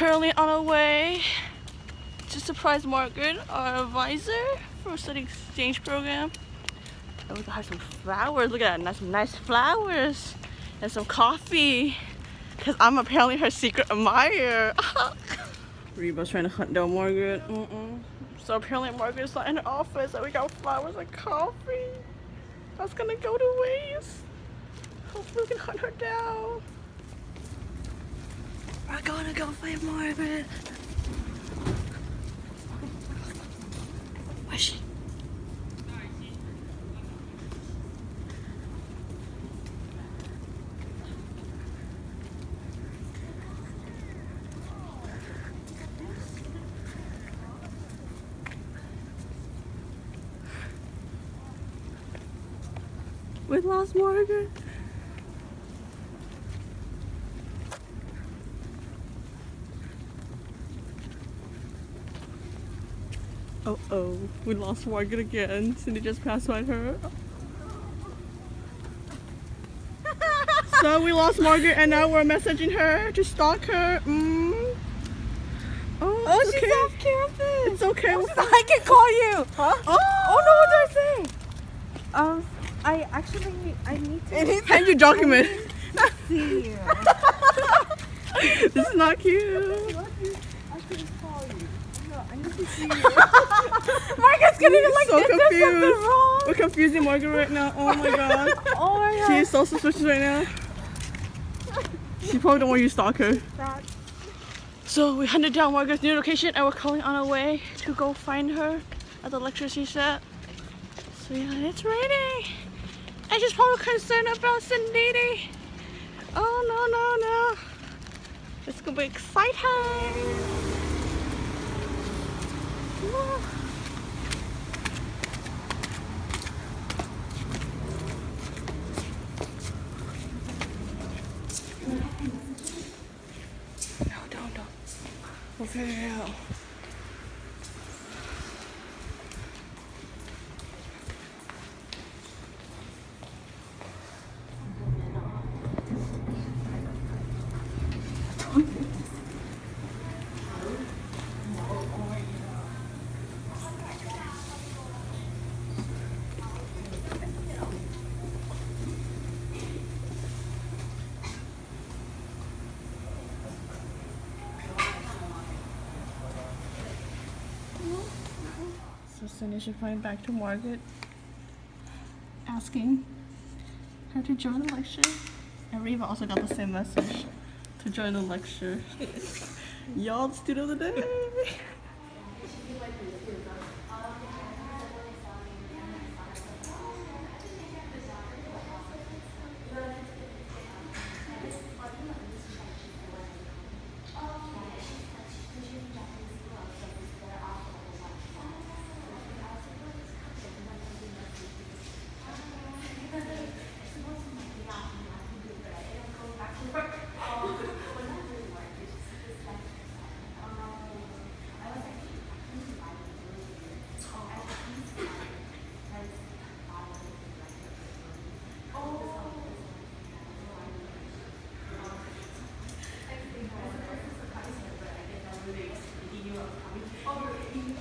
currently on our way to surprise Margaret, our advisor for study exchange program. And we her some flowers. Look at that, nice, some nice flowers and some coffee. Cause I'm apparently her secret admirer. Reba's trying to hunt down Margaret. Mm -mm. So apparently Margaret's not in her office and we got flowers and coffee. That's gonna go to waste. Hopefully we can hunt her down. We're gonna go find Margaret. Where's she? We lost Margaret. Oh oh, we lost Margaret again. Cindy just passed by her. so we lost Margaret and now we're messaging her to stalk her. Mm. Oh, Oh, she's okay. off campus. It's okay. we'll I can call you. Huh? Oh, oh no, what did I say? Um, I actually I need to Hand your document. see you. this is not cute. I can call you. No, I need to see you. Margaret's gonna be like, so this confused. wrong. We're confusing Margaret right now. Oh my god. Oh my She is so suspicious right now. She probably don't want you to stalk her. god. So we hunted down Margaret's new location and we're calling on our way to go find her at the lecture she set. So yeah, it's raining. And she's probably concerned about Cindy. Oh no no no. It's gonna be exciting. No, don't, don't. We'll figure. Cindy should find back to Margaret, asking her to join the lecture. And Reba also got the same message to join the lecture. Y'all student of the day. Europe. I mean, over 80